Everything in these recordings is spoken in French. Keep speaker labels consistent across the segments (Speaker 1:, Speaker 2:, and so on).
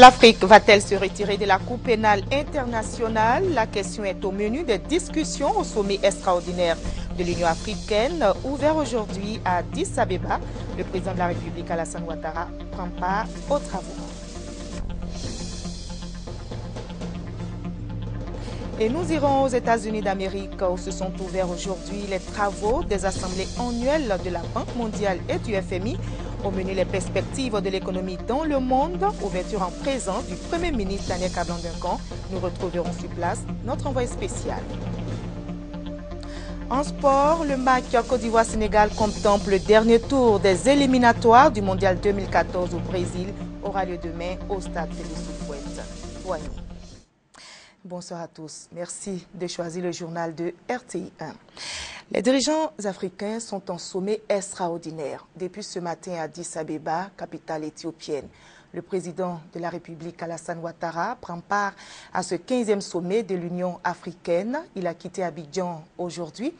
Speaker 1: L'Afrique va-t-elle se retirer de la Cour pénale internationale? La question est au menu des discussions au sommet extraordinaire de l'Union africaine ouvert aujourd'hui à Addis Abeba. Le président de la République Alassane Ouattara prend part aux travaux. Et nous irons aux États-Unis d'Amérique où se sont ouverts aujourd'hui les travaux des assemblées annuelles de la Banque mondiale et du FMI. Au menu les perspectives de l'économie dans le monde, ouverture en présence du Premier ministre Daniel Cablan-Duncan. Nous retrouverons sur place notre envoyé spécial. En sport, le match Côte d'Ivoire-Sénégal contemple le dernier tour des éliminatoires du Mondial 2014 au Brésil aura lieu demain au stade Félix Houphouët. Bonsoir à tous. Merci de choisir le journal de RTI 1. Les dirigeants africains sont en sommet extraordinaire depuis ce matin à Addis Abeba, capitale éthiopienne. Le président de la République, Alassane Ouattara, prend part à ce 15e sommet de l'Union africaine. Il a quitté Abidjan aujourd'hui.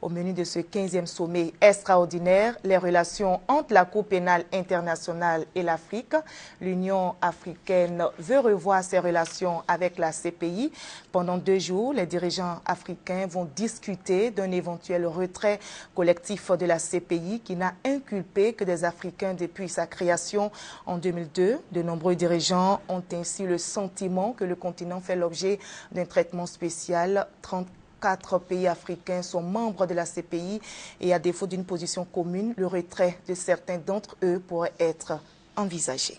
Speaker 1: Au menu de ce 15e sommet extraordinaire, les relations entre la Cour pénale internationale et l'Afrique. L'Union africaine veut revoir ses relations avec la CPI. Pendant deux jours, les dirigeants africains vont discuter d'un éventuel retrait collectif de la CPI qui n'a inculpé que des Africains depuis sa création en 2002. De nombreux dirigeants ont ainsi le sentiment que le continent fait l'objet d'un traitement spécial. 30 quatre pays africains sont membres de la CPI et à défaut d'une position commune, le retrait de certains d'entre eux pourrait être envisagé.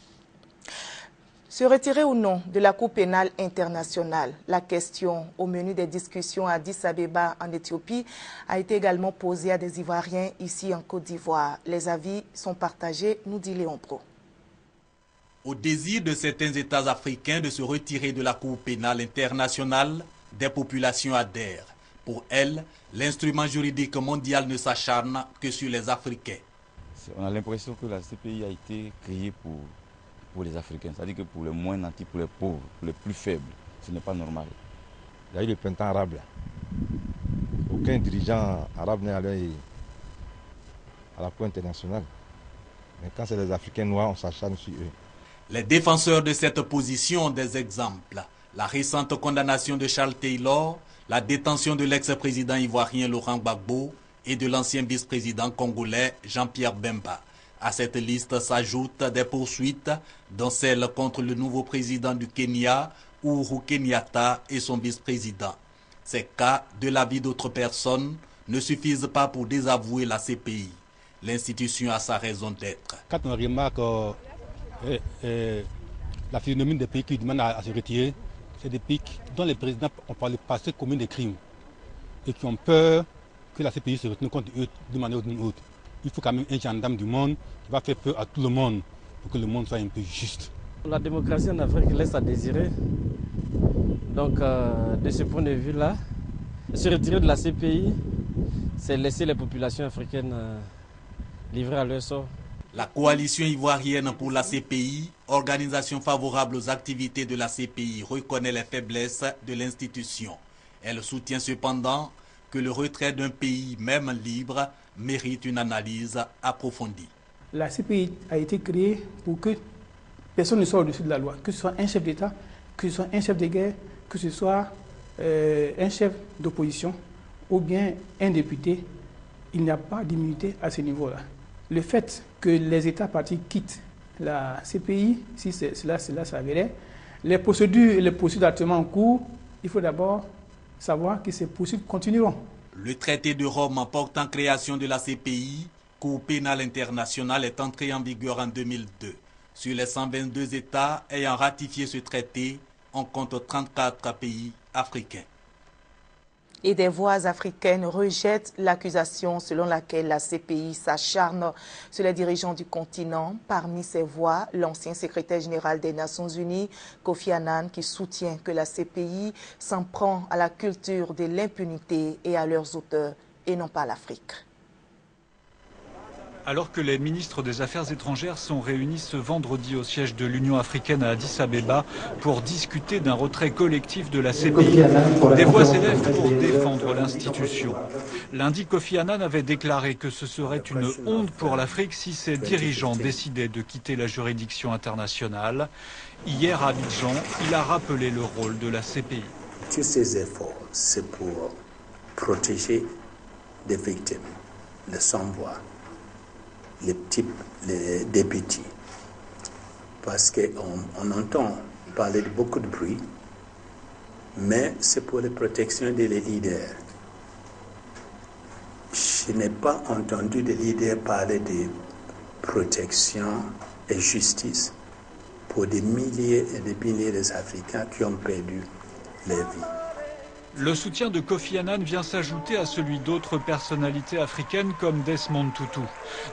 Speaker 1: Se retirer ou non de la Cour pénale internationale, la question au menu des discussions à Addis Abeba en Éthiopie a été également posée à des Ivoiriens ici en Côte d'Ivoire. Les avis sont partagés, nous dit Léon Pro.
Speaker 2: Au désir de certains États africains de se retirer de la Cour pénale internationale, des populations adhèrent. Pour elles, l'instrument juridique mondial ne s'acharne que sur les Africains.
Speaker 3: On a l'impression que la CPI a été créée pour, pour les Africains, c'est-à-dire que pour les moins nantis, pour les pauvres, pour les plus faibles. Ce n'est pas normal.
Speaker 4: Il y a eu le printemps arabe. Aucun dirigeant arabe n'est allé à la Cour internationale. Mais quand c'est les Africains noirs, on s'acharne sur eux.
Speaker 2: Les défenseurs de cette position ont des exemples la récente condamnation de Charles Taylor, la détention de l'ex-président ivoirien Laurent Gbagbo et de l'ancien vice-président congolais Jean-Pierre Bemba. À cette liste s'ajoutent des poursuites, dont celle contre le nouveau président du Kenya, Uhuru Kenyatta, et son vice-président. Ces cas, de l'avis d'autres personnes, ne suffisent pas pour désavouer la CPI. L'institution a sa raison d'être.
Speaker 5: Quand on remarque euh, la phénomène des pays qui demandent à se retirer, c'est des pays dont les présidents ont parlé passé commis des crimes et qui ont peur que la CPI se retrouve contre eux d'une manière ou d'une autre. Il faut quand même un gendarme du monde qui va faire peur à tout le monde pour que le monde soit un peu juste.
Speaker 6: La démocratie en Afrique laisse à désirer. Donc, euh, de ce point de vue-là, se retirer de la CPI, c'est laisser les populations africaines euh, livrées à leur sort.
Speaker 2: La coalition ivoirienne pour la CPI, organisation favorable aux activités de la CPI, reconnaît les faiblesses de l'institution. Elle soutient cependant que le retrait d'un pays, même libre, mérite une analyse approfondie.
Speaker 7: La CPI a été créée pour que personne ne soit au-dessus de la loi, que ce soit un chef d'État, que ce soit un chef de guerre, que ce soit euh, un chef d'opposition ou bien un député. Il n'y a pas d'immunité à ce niveau-là le fait que les États partis quittent la CPI, si cela, cela s'avérait, les procédures et les procédures d'actement en cours, il faut d'abord savoir que ces poursuites continueront.
Speaker 2: Le traité de Rome portant création de la CPI, Cour pénale internationale, est entré en vigueur en 2002. Sur les 122 États ayant ratifié ce traité, on compte 34 pays africains
Speaker 1: et des voix africaines rejettent l'accusation selon laquelle la CPI s'acharne sur les dirigeants du continent. Parmi ces voix, l'ancien secrétaire général des Nations Unies, Kofi Annan, qui soutient que la CPI s'en prend à la culture de l'impunité et à leurs auteurs et non pas à l'Afrique.
Speaker 8: Alors que les ministres des Affaires étrangères sont réunis ce vendredi au siège de l'Union africaine à Addis Abeba pour discuter d'un retrait collectif de la CPI, des voix s'élèvent pour défendre l'institution. Lundi, Kofi Annan avait déclaré que ce serait une honte pour l'Afrique si ses dirigeants décidaient de quitter la juridiction internationale. Hier à Abidjan, il a rappelé le rôle de la CPI.
Speaker 9: Tous ces efforts, c'est pour protéger les victimes, les sans-voix, les petits, les, petits. Parce qu'on on entend parler de beaucoup de bruit, mais c'est pour la protection des leaders. Je n'ai pas entendu des leaders parler de protection et justice pour des milliers et des milliers d'Africains qui ont perdu leur vie.
Speaker 8: Le soutien de Kofi Annan vient s'ajouter à celui d'autres personnalités africaines comme Desmond Tutu.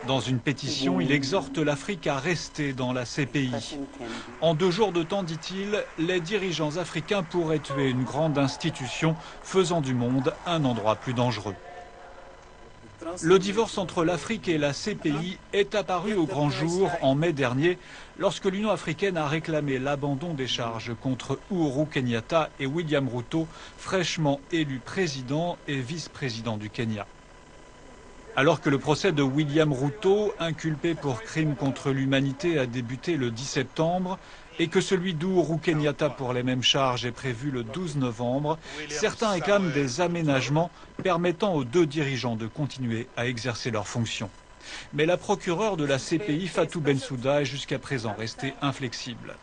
Speaker 8: Dans une pétition, il exhorte l'Afrique à rester dans la CPI. En deux jours de temps, dit-il, les dirigeants africains pourraient tuer une grande institution faisant du monde un endroit plus dangereux. Le divorce entre l'Afrique et la CPI est apparu au grand jour en mai dernier lorsque l'Union africaine a réclamé l'abandon des charges contre Uhuru Kenyatta et William Ruto, fraîchement élus président et vice-président du Kenya. Alors que le procès de William Ruto, inculpé pour crime contre l'humanité, a débuté le 10 septembre, et que celui d'Ourou Kenyatta pour les mêmes charges est prévu le 12 novembre, certains réclament des aménagements permettant aux deux dirigeants de continuer à exercer leurs fonctions. Mais la procureure de la CPI, Fatou Bensouda, est jusqu'à présent restée inflexible.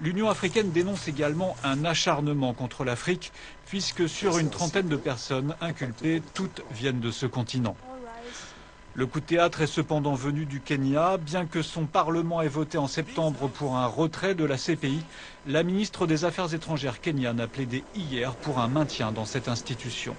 Speaker 8: L'Union africaine dénonce également un acharnement contre l'Afrique, puisque sur une trentaine de personnes inculpées, toutes viennent de ce continent. Le coup de théâtre est cependant venu du Kenya. Bien que son Parlement ait voté en septembre pour un retrait de la CPI, la ministre des Affaires étrangères kenyane a plaidé hier pour un maintien dans cette institution.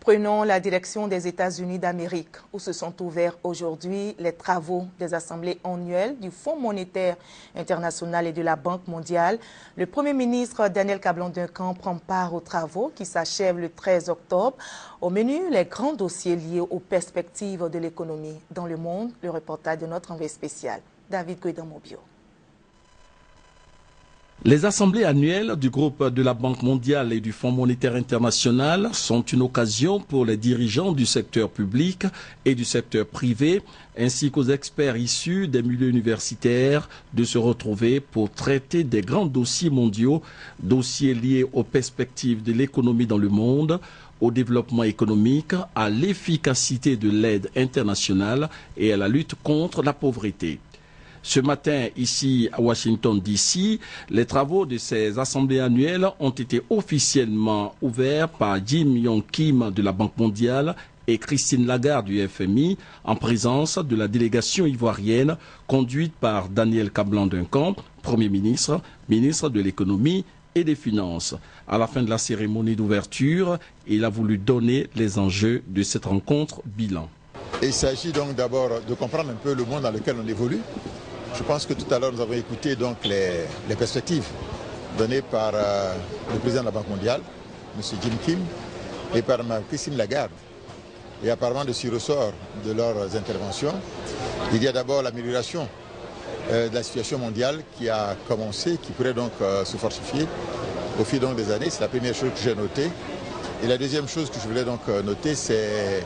Speaker 1: Prenons la direction des États-Unis d'Amérique, où se sont ouverts aujourd'hui les travaux des assemblées annuelles du Fonds monétaire international et de la Banque mondiale. Le Premier ministre Daniel Cablan-Duncan prend part aux travaux qui s'achèvent le 13 octobre. Au menu, les grands dossiers liés aux perspectives de l'économie dans le monde. Le reportage de notre envoyé spécial, David Guédan-Mobio.
Speaker 10: Les assemblées annuelles du groupe de la Banque mondiale et du Fonds monétaire international sont une occasion pour les dirigeants du secteur public et du secteur privé, ainsi qu'aux experts issus des milieux universitaires, de se retrouver pour traiter des grands dossiers mondiaux, dossiers liés aux perspectives de l'économie dans le monde, au développement économique, à l'efficacité de l'aide internationale et à la lutte contre la pauvreté. Ce matin, ici à Washington, D.C., les travaux de ces assemblées annuelles ont été officiellement ouverts par Jim Yong Kim de la Banque mondiale et Christine Lagarde du FMI en présence de la délégation ivoirienne conduite par Daniel Cablan-Duncan, Premier ministre, ministre de l'économie et des finances. À la fin de la cérémonie d'ouverture, il a voulu donner les enjeux de cette rencontre bilan.
Speaker 11: Il s'agit donc d'abord de comprendre un peu le monde dans lequel on évolue. Je pense que tout à l'heure, nous avons écouté donc les, perspectives données par euh, le président de la Banque mondiale, M. Jim Kim, et par Christine Lagarde. Et apparemment, de ce ressort de leurs interventions, il y a d'abord l'amélioration euh, de la situation mondiale qui a commencé, qui pourrait donc euh, se fortifier au fil donc, des années. C'est la première chose que j'ai notée. Et la deuxième chose que je voulais donc noter, c'est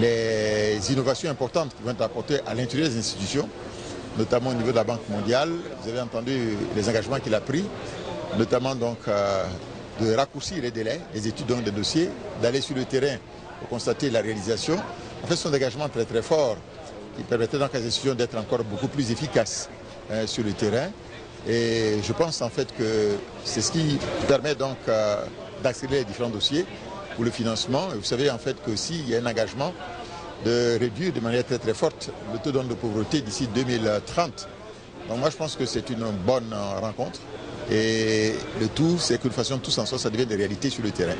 Speaker 11: les innovations importantes qui vont être apportées à l'intérieur des institutions notamment au niveau de la Banque mondiale. Vous avez entendu les engagements qu'il a pris, notamment donc euh, de raccourcir les délais, les études donc des dossiers, d'aller sur le terrain pour constater la réalisation. En fait, ce sont des engagements très très forts qui permettaient donc à les institutions d'être encore beaucoup plus efficaces hein, sur le terrain. Et je pense en fait que c'est ce qui permet donc euh, d'accélérer les différents dossiers pour le financement. Et vous savez en fait que s'il y a un engagement de réduire de manière très très forte le taux de pauvreté d'ici 2030. Donc moi je pense que c'est une bonne rencontre et le tout c'est que de façon tous ensemble ça devient des réalités sur le terrain.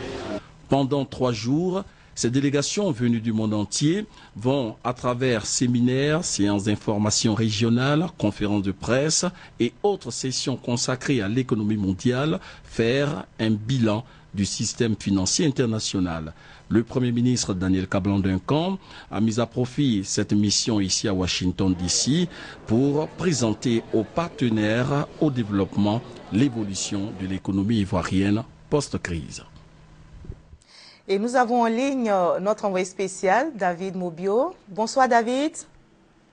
Speaker 10: Pendant trois jours, ces délégations venues du monde entier vont, à travers séminaires, séances d'information régionales, conférences de presse et autres sessions consacrées à l'économie mondiale, faire un bilan du système financier international. Le Premier ministre Daniel Cablan-Duncan a mis à profit cette mission ici à Washington DC pour présenter aux partenaires au développement l'évolution de l'économie ivoirienne post-crise.
Speaker 1: Et nous avons en ligne euh, notre envoyé spécial, David Mobio. Bonsoir David.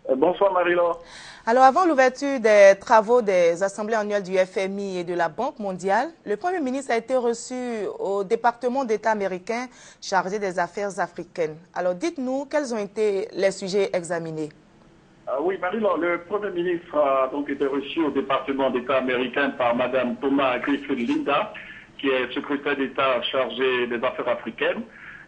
Speaker 12: Euh, bonsoir Marie-Laure.
Speaker 1: Alors avant l'ouverture des travaux des assemblées annuelles du FMI et de la Banque mondiale, le Premier ministre a été reçu au département d'État américain chargé des affaires africaines. Alors dites-nous quels ont été les sujets examinés?
Speaker 12: Euh, oui, Marie-Laure, le Premier ministre a donc été reçu au département d'État américain par Mme Thomas Griffin Linda, qui est secrétaire d'État chargée des affaires africaines.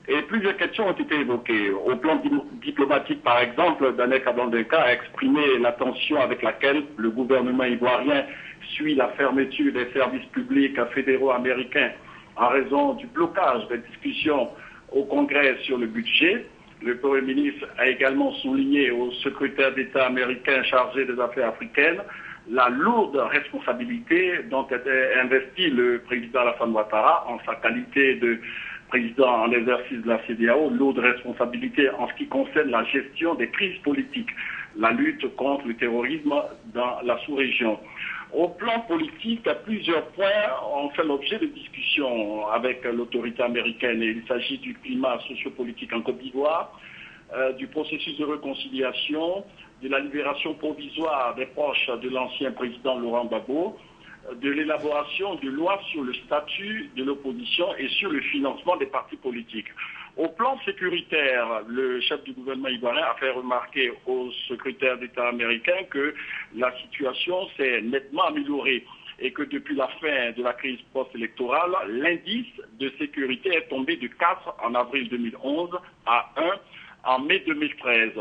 Speaker 12: Et plusieurs questions ont été évoquées. Au plan diplomatique, par exemple, Daniel Kabandeka a exprimé l'attention avec laquelle le gouvernement ivoirien suit la fermeture des services publics fédéraux américains en raison du blocage des discussions au Congrès sur le budget. Le Premier ministre a également souligné au secrétaire d'État américain chargé des affaires africaines la lourde responsabilité dont était investi le président Alassane Ouattara en sa qualité de président en exercice de la CDAO, lourde responsabilité en ce qui concerne la gestion des crises politiques, la lutte contre le terrorisme dans la sous-région. Au plan politique, plusieurs points ont fait l'objet de discussions avec l'autorité américaine. il s'agit du climat sociopolitique en Côte d'Ivoire, euh, du processus de réconciliation, de la libération provisoire des proches de l'ancien président Laurent Gbagbo, de l'élaboration de lois sur le statut de l'opposition et sur le financement des partis politiques. Au plan sécuritaire, le chef du gouvernement ivoirien a fait remarquer au secrétaire d'État américain que la situation s'est nettement améliorée et que depuis la fin de la crise post-électorale, l'indice de sécurité est tombé de 4 en avril 2011 à 1 en mai 2013.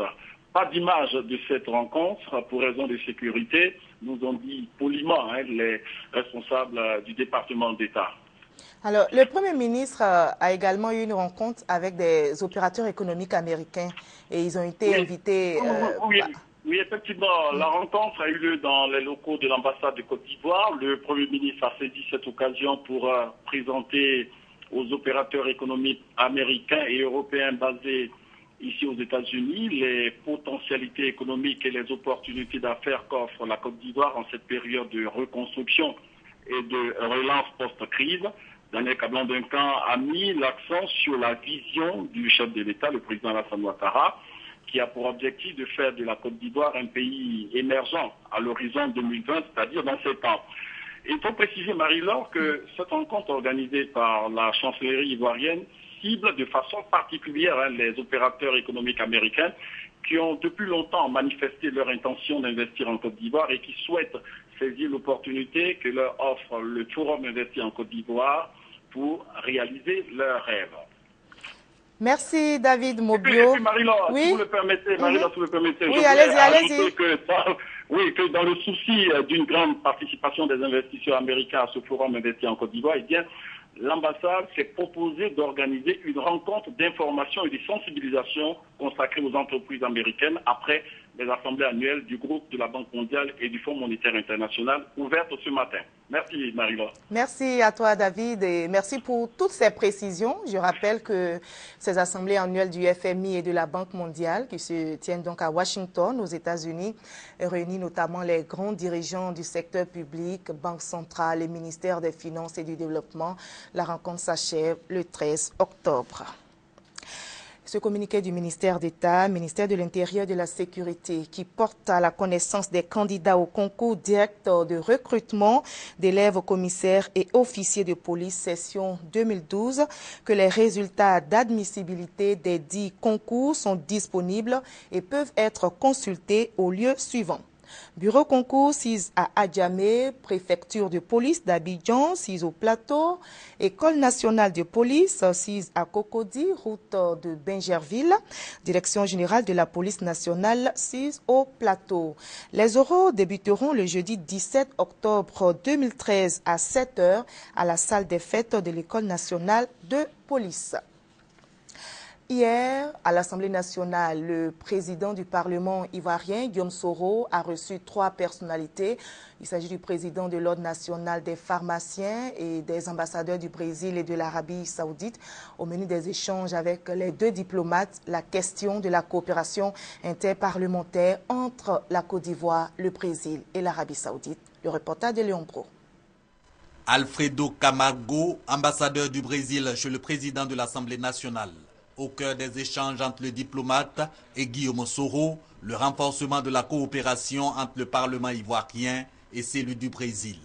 Speaker 12: Pas d'image de cette rencontre pour raison de sécurité, nous ont dit poliment hein, les responsables du département d'État.
Speaker 1: Alors, le Premier ministre euh, a également eu une rencontre avec des opérateurs économiques américains et ils ont été invités.
Speaker 12: Euh, oui, effectivement, la rencontre a eu lieu dans les locaux de l'ambassade de Côte d'Ivoire. Le Premier ministre a saisi cette occasion pour euh, présenter aux opérateurs économiques américains et européens basés ici aux États-Unis, les potentialités économiques et les opportunités d'affaires qu'offre la Côte d'Ivoire en cette période de reconstruction et de relance post-crise. Daniel Cablan-Duncan a mis l'accent sur la vision du chef de l'État, le président Alassane Ouattara, qui a pour objectif de faire de la Côte d'Ivoire un pays émergent à l'horizon 2020, c'est-à-dire dans sept ans. Il faut préciser, Marie-Laure, que cette rencontre organisée par la chancellerie ivoirienne cible de façon particulière hein, les opérateurs économiques américains qui ont depuis longtemps manifesté leur intention d'investir en Côte d'Ivoire et qui souhaitent saisir l'opportunité que leur offre le Forum Investir en Côte d'Ivoire pour réaliser leurs rêves.
Speaker 1: Merci David Mobio.
Speaker 12: Marie-Laure, si vous le permettez, Marie si vous le permettez,
Speaker 1: oui, allez-y, allez-y.
Speaker 12: oui, que dans le souci euh, d'une grande participation des investisseurs américains à ce forum Investir en Côte d'Ivoire, eh bien, l'ambassade s'est proposé d'organiser une rencontre d'information et de sensibilisation consacrée aux entreprises américaines après les assemblées annuelles du groupe de la Banque mondiale et du Fonds monétaire international ouvertes ce matin. Merci Marie-Laure.
Speaker 1: Merci à toi David et merci pour toutes ces précisions. Je rappelle que ces assemblées annuelles du FMI et de la Banque mondiale qui se tiennent donc à Washington aux États-Unis réunissent notamment les grands dirigeants du secteur public, Banque centrale et ministère des Finances et du Développement. La rencontre s'achève le 13 octobre. Ce communiqué du ministère d'État, ministère de l'Intérieur et de la Sécurité, qui porte à la connaissance des candidats au concours direct de recrutement d'élèves commissaires et officiers de police session 2012, que les résultats d'admissibilité des dix concours sont disponibles et peuvent être consultés au lieu suivant. Bureau concours 6 à Adjamé, préfecture de police d'Abidjan 6 au plateau, École nationale de police 6 à Cocody, route de Bengerville, Direction générale de la police nationale 6 au plateau. Les oraux débuteront le jeudi 17 octobre 2013 à 7 heures à la salle des fêtes de l'École nationale de police. Hier, à l'Assemblée nationale, le président du Parlement ivoirien, Guillaume Soro, a reçu trois personnalités. Il s'agit du président de l'Ordre national des pharmaciens et des ambassadeurs du Brésil et de l'Arabie saoudite. Au menu des échanges avec les deux diplomates, la question de la coopération interparlementaire entre la Côte d'Ivoire, le Brésil et l'Arabie saoudite. Le reportage de Léon Pro.
Speaker 2: Alfredo Camargo, ambassadeur du Brésil chez le président de l'Assemblée nationale au cœur des échanges entre le diplomate et Guillaume Soro, le renforcement de la coopération entre le Parlement ivoirien et celui du Brésil.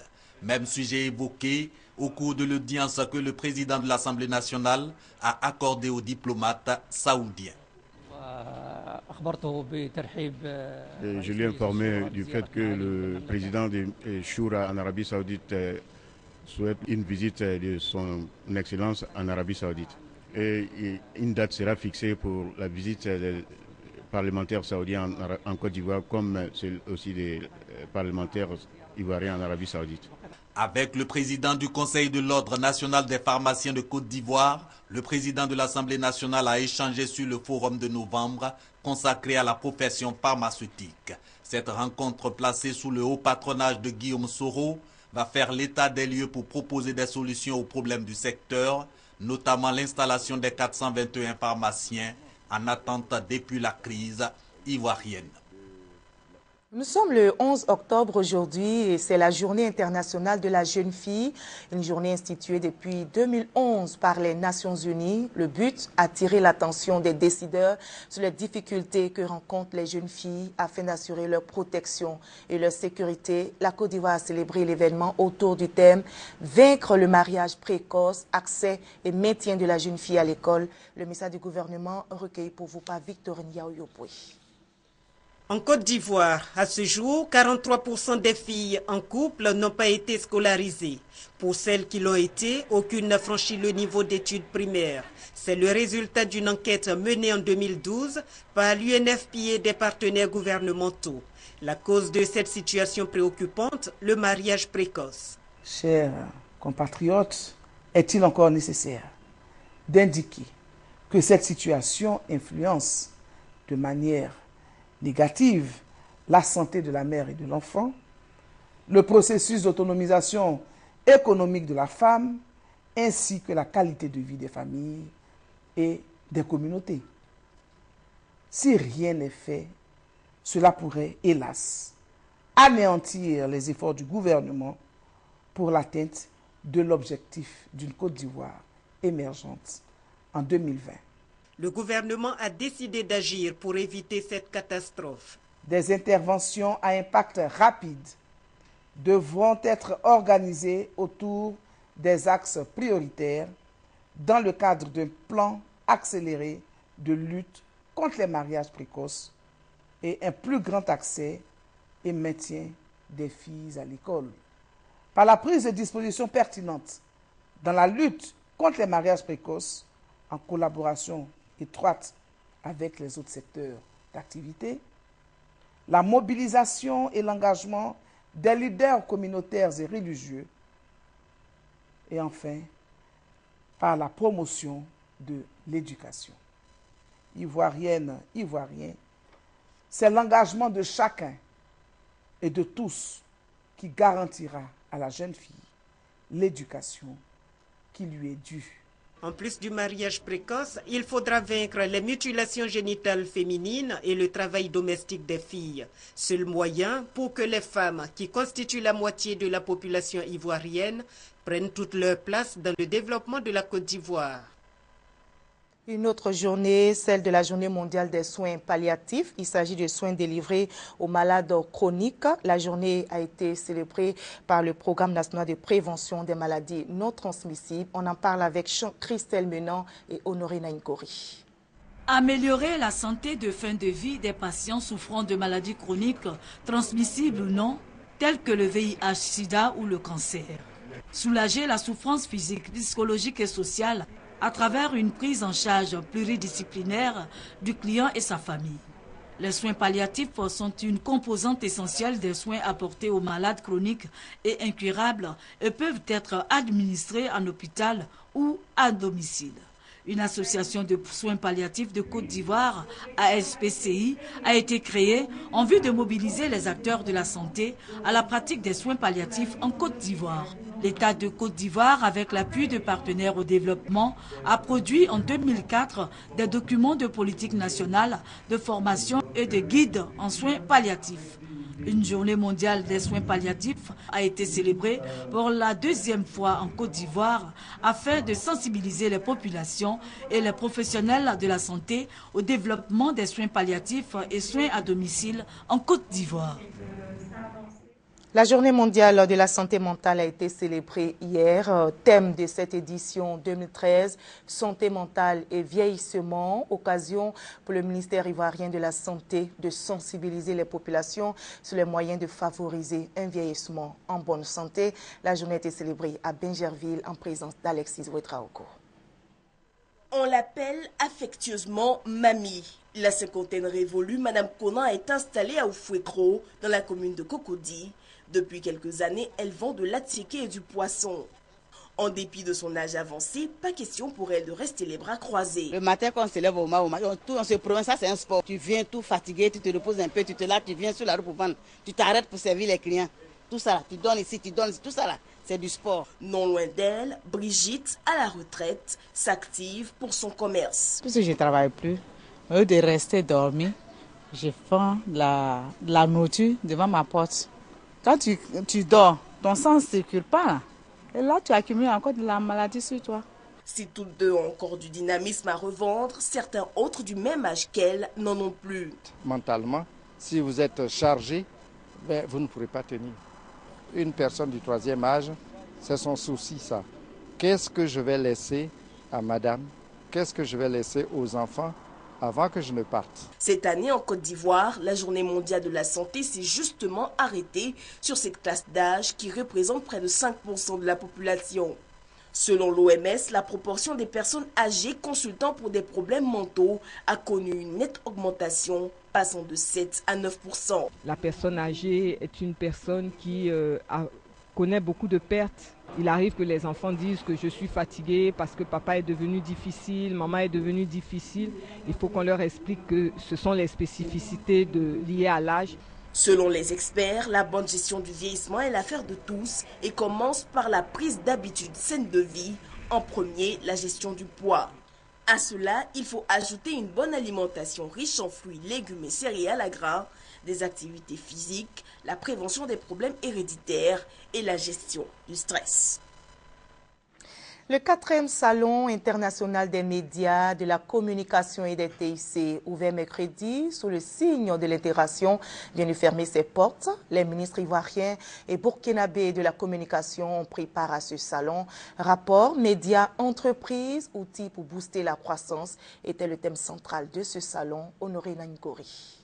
Speaker 2: Même sujet évoqué au cours de l'audience que le président de l'Assemblée nationale a accordé aux diplomates saoudiens.
Speaker 13: je lui ai informé du fait que le président de Shura en Arabie saoudite souhaite une visite de son Excellence en Arabie saoudite une date sera fixée pour la visite des parlementaires saoudiens en, Côte d'Ivoire comme aussi des euh, parlementaires ivoiriens en Arabie saoudite.
Speaker 2: Avec le président du Conseil de l'Ordre national des pharmaciens de Côte d'Ivoire, le président de l'Assemblée nationale a échangé sur le forum de novembre consacré à la profession pharmaceutique. Cette rencontre placée sous le haut patronage de Guillaume Soro va faire l'état des lieux pour proposer des solutions aux problèmes du secteur notamment l'installation des 421 pharmaciens en attente depuis la crise ivoirienne.
Speaker 1: Nous sommes le 11 octobre aujourd'hui et c'est la journée internationale de la jeune fille, une journée instituée depuis 2011 par les Nations Unies. Le but, attirer l'attention des décideurs sur les difficultés que rencontrent les jeunes filles afin d'assurer leur protection et leur sécurité. La Côte d'Ivoire a célébré l'événement autour du thème Vaincre le mariage précoce, accès et maintien de la jeune fille à l'école. Le message du gouvernement recueilli pour vous par Victorine Yaoyopoué.
Speaker 14: En Côte d'Ivoire, à ce jour, 43% des filles en couple n'ont pas été scolarisées. Pour celles qui l'ont été, aucune n'a franchi le niveau d'études primaires. C'est le résultat d'une enquête menée en 2012 par l'UNFPA et des partenaires gouvernementaux. La cause de cette situation préoccupante, le mariage précoce.
Speaker 15: Chers compatriotes, est-il encore nécessaire d'indiquer que cette situation influence de manière négative la santé de la mère et de l'enfant, le processus d'autonomisation économique de la femme, ainsi que la qualité de vie des familles et des communautés. Si rien n'est fait, cela pourrait, hélas, anéantir les efforts du gouvernement pour l'atteinte de l'objectif d'une Côte d'Ivoire émergente en 2020.
Speaker 14: Le gouvernement a décidé d'agir pour éviter cette catastrophe.
Speaker 15: Des interventions à impact rapide devront être organisées autour des axes prioritaires dans le cadre d'un plan accéléré de lutte contre les mariages précoces et un plus grand accès et maintien des filles à l'école. Par la prise de dispositions pertinentes dans la lutte contre les mariages précoces, en collaboration étroite avec les autres secteurs d'activité, la mobilisation et l'engagement des leaders communautaires et religieux, et enfin par la promotion de l'éducation. Ivoirienne, Ivoirien, c'est l'engagement de chacun et de tous qui garantira à la jeune fille l'éducation qui lui est due.
Speaker 14: En plus du mariage précoce, il faudra vaincre les mutilations génitales féminines et le travail domestique des filles. Seul moyen pour que les femmes, qui constituent la moitié de la population ivoirienne, prennent toute leur place dans le développement de la Côte d'Ivoire.
Speaker 1: Une autre journée, celle de la journée mondiale des soins palliatifs. Il s'agit de soins délivrés aux malades chroniques. La journée a été célébrée par le Programme national de prévention des maladies non transmissibles. On en parle avec Christelle Menant et Honoré Naïnkori.
Speaker 16: Améliorer la santé de fin de vie des patients souffrant de maladies chroniques, transmissibles ou non, telles que le VIH-Sida ou le cancer. Soulager la souffrance physique, psychologique et sociale à travers une prise en charge pluridisciplinaire du client et sa famille. Les soins palliatifs sont une composante essentielle des soins apportés aux malades chroniques et incurables et peuvent être administrés en hôpital ou à domicile. Une association de soins palliatifs de Côte d'Ivoire, ASPCI, a été créée en vue de mobiliser les acteurs de la santé à la pratique des soins palliatifs en Côte d'Ivoire. L'État de Côte d'Ivoire, avec l'appui de partenaires au développement, a produit en 2004 des documents de politique nationale, de formation et de guides en soins palliatifs. Une journée mondiale des soins palliatifs a été célébrée pour la deuxième fois en Côte d'Ivoire afin de sensibiliser les populations et les professionnels de la santé au développement des soins palliatifs et soins à domicile en Côte d'Ivoire.
Speaker 1: La journée mondiale de la santé mentale a été célébrée hier. Euh, thème de cette édition 2013, santé mentale et vieillissement. Occasion pour le ministère ivoirien de la Santé de sensibiliser les populations sur les moyens de favoriser un vieillissement en bonne santé. La journée a été célébrée à Bingerville en présence d'Alexis Ouetraogo.
Speaker 17: On l'appelle affectueusement Mamie. La cinquantaine révolue, Madame Conan est installée à Oufouétro, dans la commune de Cocody. Depuis quelques années, elle vend de l'attiqué et du poisson. En dépit de son âge avancé, pas question pour elle de rester les bras croisés.
Speaker 18: Le matin, quand on se lève au matin, on, tout, on se promène, ça c'est un sport. Tu viens tout fatigué, tu te reposes un peu, tu te laves, tu viens sur la rue pour vendre. Tu t'arrêtes pour servir les clients. Tout ça là, tu donnes ici, tu donnes ici, tout ça là, c'est du sport.
Speaker 17: Non loin d'elle, Brigitte, à la retraite, s'active pour son commerce.
Speaker 19: Puisque je ne travaille plus, au lieu de rester dormir, je vends la, la nourriture devant ma porte. Quand tu, tu dors, ton sang ne circule pas. Et là, tu accumules encore de la maladie sur toi.
Speaker 17: Si toutes deux ont encore du dynamisme à revendre, certains autres du même âge qu'elle n'en ont plus.
Speaker 20: Mentalement, si vous êtes chargé, ben, vous ne pourrez pas tenir. Une personne du troisième âge, c'est son souci, ça. Qu'est-ce que je vais laisser à madame? Qu'est-ce que je vais laisser aux enfants? Avant que je ne parte.
Speaker 17: Cette année, en Côte d'Ivoire, la journée mondiale de la santé s'est justement arrêtée sur cette classe d'âge qui représente près de 5% de la population. Selon l'OMS, la proportion des personnes âgées consultant pour des problèmes mentaux a connu une nette augmentation, passant de 7 à 9
Speaker 21: La personne âgée est une personne qui euh, connaît beaucoup de pertes il arrive que les enfants disent que je suis fatigué parce que papa est devenu difficile, maman est devenue difficile. Il faut qu'on leur explique que ce sont les spécificités liées à l'âge.
Speaker 17: Selon les experts, la bonne gestion du vieillissement est l'affaire de tous et commence par la prise d'habitudes saines de vie. En premier, la gestion du poids. À cela, il faut ajouter une bonne alimentation riche en fruits, légumes et céréales à gras, des activités physiques, la prévention des problèmes héréditaires et la gestion du stress.
Speaker 1: Le quatrième salon international des médias, de la communication et des TIC, ouvert mercredi sous le signe de l'intégration, vient de fermer ses portes. Les ministres ivoiriens et burkinabés de la communication ont pris part à ce salon. Rapport, médias, entreprises, outils pour booster la croissance était le thème central de ce salon. Honoré Nangori.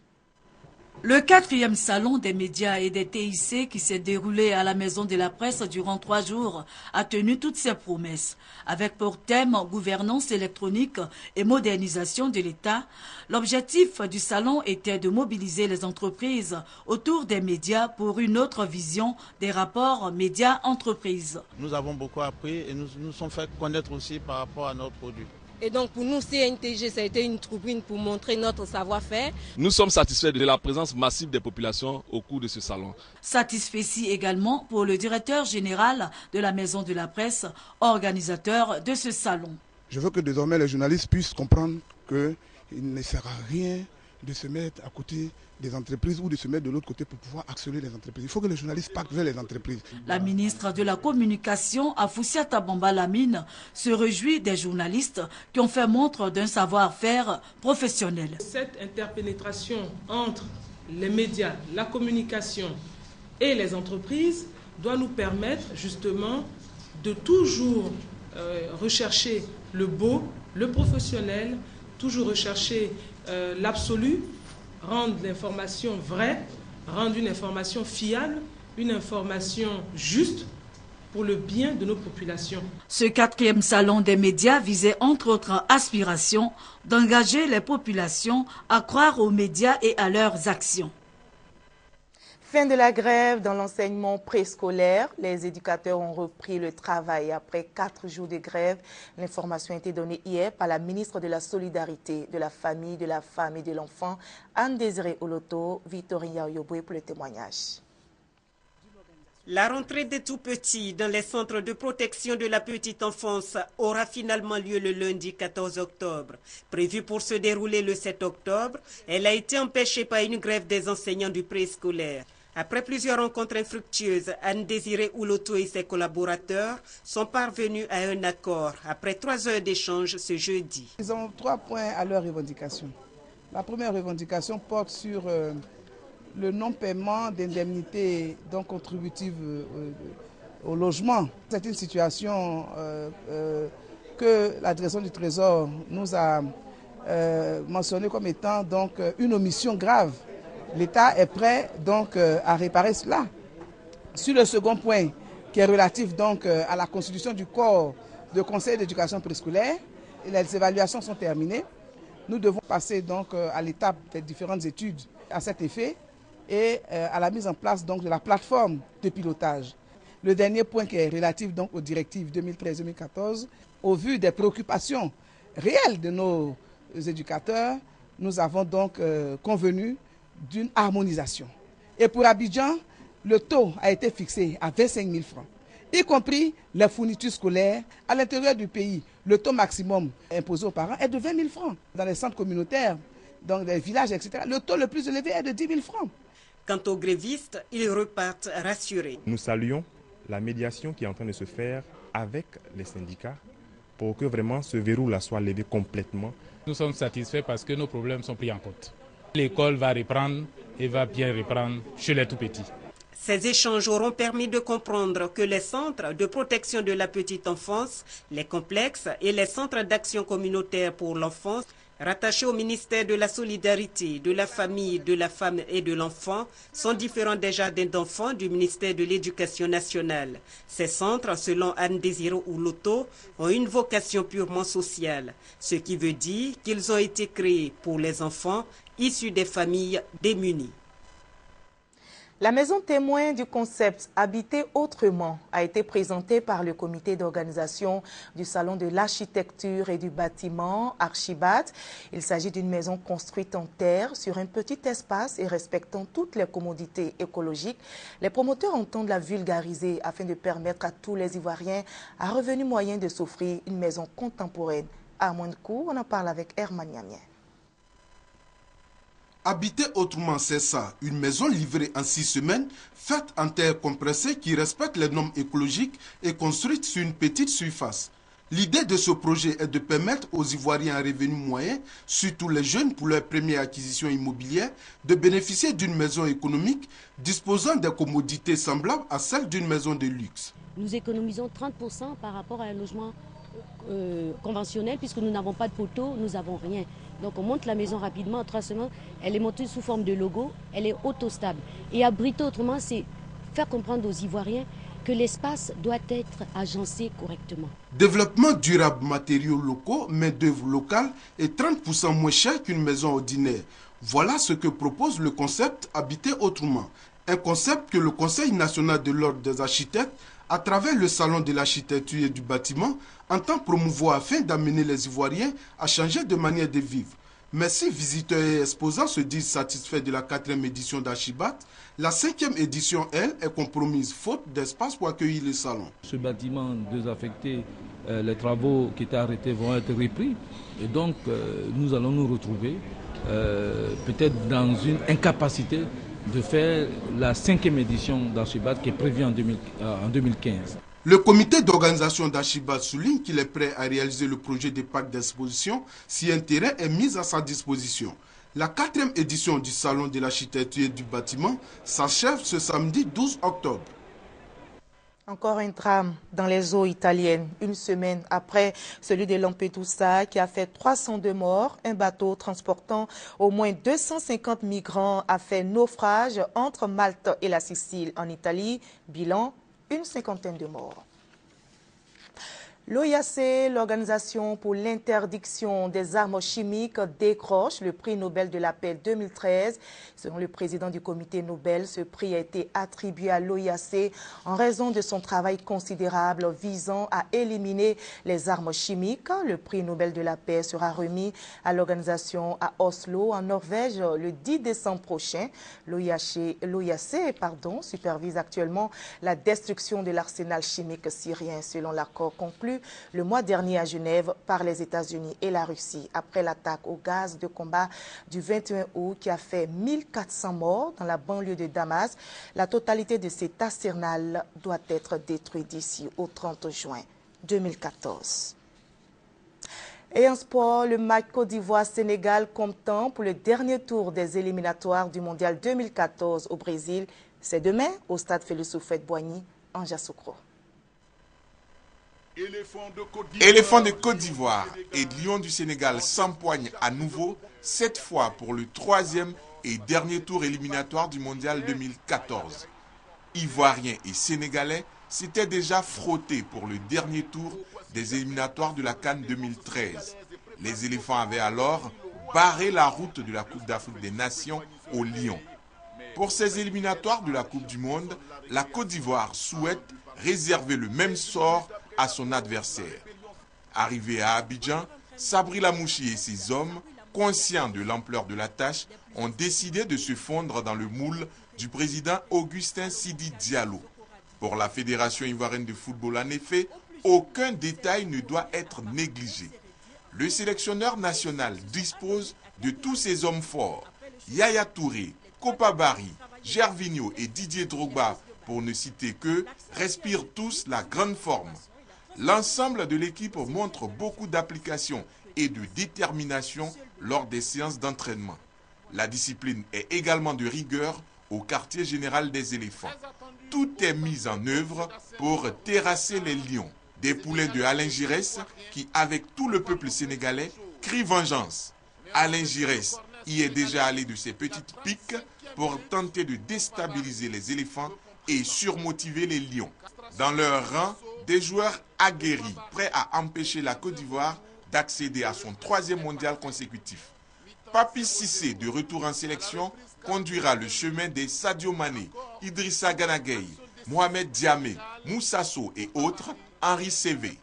Speaker 16: Le quatrième salon des médias et des TIC qui s'est déroulé à la Maison de la Presse durant trois jours a tenu toutes ses promesses. Avec pour thème gouvernance électronique et modernisation de l'État, l'objectif du salon était de mobiliser les entreprises autour des médias pour une autre vision des rapports médias-entreprises.
Speaker 22: Nous avons beaucoup appris et nous nous sommes fait connaître aussi par rapport à notre produit.
Speaker 23: Et donc pour nous, CNTG, ça a été une tribune pour montrer notre savoir-faire.
Speaker 24: Nous sommes satisfaits de la présence massive des populations au cours de ce salon.
Speaker 16: Satisfait également pour le directeur général de la Maison de la Presse, organisateur de ce salon.
Speaker 25: Je veux que désormais les journalistes puissent comprendre qu'il ne sert à rien de se mettre à côté des entreprises ou de se mettre de l'autre côté pour pouvoir accélérer les entreprises. Il faut que les journalistes partent vers les entreprises.
Speaker 16: La ministre de la Communication, Afoussiata Bamba Lamine, se réjouit des journalistes qui ont fait montre d'un savoir-faire professionnel.
Speaker 26: Cette interpénétration entre les médias, la communication et les entreprises doit nous permettre justement de toujours euh, rechercher le beau, le professionnel, toujours rechercher euh, l'absolu, rendre l'information vraie, rendre une information fiable, une information juste pour le bien de nos populations.
Speaker 16: Ce quatrième salon des médias visait entre autres aspirations d'engager les populations à croire aux médias et à leurs actions.
Speaker 1: Fin de la grève dans l'enseignement préscolaire. Les éducateurs ont repris le travail après quatre jours de grève. L'information a été donnée hier par la ministre de la Solidarité, de la Famille, de la Femme et de l'Enfant, Anne-Désirée Oloto, Victoria Yoboué pour le témoignage.
Speaker 14: La rentrée des tout-petits dans les centres de protection de la petite enfance aura finalement lieu le lundi 14 octobre. Prévue pour se dérouler le 7 octobre, elle a été empêchée par une grève des enseignants du préscolaire. Après plusieurs rencontres infructueuses, Anne-Désirée Ouloto et ses collaborateurs sont parvenus à un accord après trois heures d'échange ce jeudi.
Speaker 15: Ils ont trois points à leur revendication. La première revendication porte sur euh, le non-paiement d'indemnités contributives euh, au logement. C'est une situation euh, que la direction du Trésor nous a mentionnée comme étant donc une omission grave l'État est prêt donc euh, à réparer cela. Sur le second point, qui est relatif donc euh, à la constitution du corps de conseil d'éducation préscolaire, les évaluations sont terminées. Nous devons passer donc euh, à l'étape des différentes études à cet effet et à la mise en place donc de la plateforme de pilotage. Le dernier point qui est relatif donc aux directives 2013-2014, au vu des préoccupations réelles de nos éducateurs, nous avons donc convenu d'une harmonisation. Et pour Abidjan, le taux a été fixé à 25 000 francs, y compris les fournitures scolaires. À l'intérieur du pays, le taux maximum imposé aux parents est de 20 000 francs. Dans les centres communautaires, dans les villages, etc., le taux le plus élevé est de 10 000 francs.
Speaker 14: Quant aux grévistes, ils repartent rassurés.
Speaker 27: Nous saluons la médiation qui est en train de se faire avec les syndicats pour que vraiment ce verrou-là soit levé complètement.
Speaker 28: Nous sommes satisfaits parce que nos problèmes sont pris en compte. L'école va reprendre et va bien reprendre chez les tout-petits.
Speaker 14: Ces échanges auront permis de comprendre que les centres de protection de la petite enfance, les complexes et les centres d'action communautaire pour l'enfance rattachés au ministère de la Solidarité, de la Famille, de la Femme et de l'Enfant, sont différents des jardins d'enfants du ministère de l'Éducation nationale. Ces centres, selon Anne Désiro Ouloto, ont une vocation purement sociale, ce qui veut dire qu'ils ont été créés pour les enfants issus des familles démunies.
Speaker 1: La maison témoin du concept Habiter autrement a été présentée par le comité d'organisation du Salon de l'architecture et du bâtiment Archibat. Il s'agit d'une maison construite en terre sur un petit espace et respectant toutes les commodités écologiques. Les promoteurs entendent la vulgariser afin de permettre à tous les Ivoiriens à revenu moyen de s'offrir une maison contemporaine à moins de coût. On en parle avec Herman Niamien.
Speaker 29: Habiter autrement, c'est ça. Une maison livrée en six semaines, faite en terre compressée qui respecte les normes écologiques et construite sur une petite surface. L'idée de ce projet est de permettre aux Ivoiriens à revenu moyen, surtout les jeunes pour leur première acquisition immobilière, de bénéficier d'une maison économique disposant de commodités semblables à celles d'une maison de luxe.
Speaker 30: Nous économisons 30% par rapport à un logement euh, conventionnel puisque nous n'avons pas de poteau, nous n'avons rien. Donc on monte la maison rapidement, en trois semaines, elle est montée sous forme de logo, elle est autostable. Et abriter autrement, c'est faire comprendre aux Ivoiriens que l'espace doit être agencé correctement.
Speaker 29: Développement durable matériaux locaux, main-d'œuvre locale et 30% moins cher qu'une maison ordinaire. Voilà ce que propose le concept Habiter autrement. Un concept que le Conseil national de l'ordre des architectes à travers le Salon de l'architecture et du bâtiment, entend promouvoir afin d'amener les Ivoiriens à changer de manière de vivre. Mais si visiteurs et exposants se disent satisfaits de la quatrième édition d'Archibat, la cinquième édition, elle, est compromise faute d'espace pour accueillir le salon.
Speaker 31: Ce bâtiment désaffecté, euh, les travaux qui étaient arrêtés vont être repris. Et donc, euh, nous allons nous retrouver euh, peut-être dans une incapacité de faire la cinquième édition d'Archibat qui est prévue en, 2015. Euh,
Speaker 29: le comité d'organisation d'Archibat souligne qu'il est prêt à réaliser le projet de parc d'exposition si un terrain est mis à sa disposition. La quatrième édition du Salon de l'architecture et du bâtiment s'achève ce samedi 12 octobre.
Speaker 1: Encore un drame dans les eaux italiennes, une semaine après celui de Lampedusa qui a fait 302 morts. Un bateau transportant au moins 250 migrants a fait naufrage entre Malte et la Sicile en Italie. Bilan, une cinquantaine de morts. L'OIAC, l'Organisation pour l'interdiction des armes chimiques, décroche le prix Nobel de la paix 2013. Selon le président du comité Nobel, ce prix a été attribué à l'OIAC en raison de son travail considérable visant à éliminer les armes chimiques. Le prix Nobel de la paix sera remis à l'organisation à Oslo, en Norvège, le 10 décembre prochain. L'OIAC supervise actuellement la destruction de l'arsenal chimique syrien selon l'accord conclu le mois dernier à Genève par les États-Unis et la Russie après l'attaque au gaz de combat du 21 août qui a fait 1400 morts dans la banlieue de Damas. La totalité de cet arsenal doit être détruite d'ici au 30 juin 2014. Et en sport, le match Côte d'Ivoire-Sénégal comptant pour le dernier tour des éliminatoires du Mondial 2014 au Brésil. C'est demain au stade Félix Boigny en Jassoukro.
Speaker 32: Éléphant de Côte d'Ivoire et Lion du Sénégal s'empoignent à nouveau, cette fois pour le troisième et dernier tour éliminatoire du Mondial 2014. Ivoiriens et Sénégalais s'étaient déjà frottés pour le dernier tour des éliminatoires de la Cannes 2013. Les éléphants avaient alors barré la route de la Coupe d'Afrique des Nations au Lyon. Pour ces éliminatoires de la Coupe du Monde, la Côte d'Ivoire souhaite réserver le même sort son adversaire. Arrivé à Abidjan, Sabri Lamouchi et ses hommes, conscients de l'ampleur de la tâche, ont décidé de se fondre dans le moule du président Augustin Sidi Diallo. Pour la Fédération ivoirienne de football, en effet, aucun détail ne doit être négligé. Le sélectionneur national dispose de tous ses hommes forts. Yaya Touré, Kopabari, Gervinho et Didier Drogba, pour ne citer que, respirent tous la grande forme. L'ensemble de l'équipe montre beaucoup d'application et de détermination lors des séances d'entraînement. La discipline est également de rigueur au quartier général des éléphants. Tout est mis en œuvre pour terrasser les lions. Des poulets de Alain Giresse qui, avec tout le peuple sénégalais, crient vengeance. Alain Giresse y est déjà allé de ses petites piques pour tenter de déstabiliser les éléphants et surmotiver les lions. Dans leur rang, des joueurs aguerris, prêts à empêcher la Côte d'Ivoire d'accéder à son troisième mondial consécutif. Papi Sissé, de retour en sélection, conduira le chemin des Sadio Mané, Idrissa Ganagay, Mohamed Diamé, Moussasso et autres, Henri Cévé.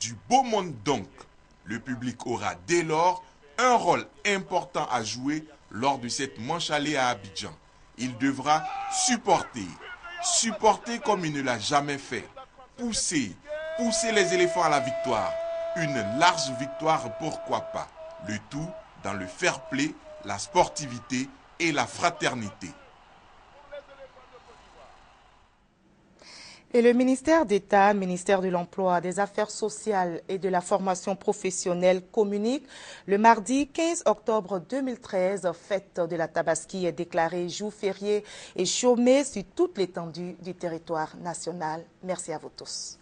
Speaker 32: Du beau monde donc. Le public aura dès lors un rôle important à jouer lors de cette manche allée à Abidjan. Il devra supporter, supporter comme il ne l'a jamais fait, pousser, pousser les éléphants à la victoire. Une large victoire, pourquoi pas. Le tout dans le fair play, la sportivité et la fraternité.
Speaker 1: Et le ministère d'État, ministère de l'Emploi, des Affaires sociales et de la formation professionnelle communique le mardi 15 octobre 2013, fête de la Tabaski est déclarée jour férié et chômé sur toute l'étendue du territoire national. Merci à vous tous.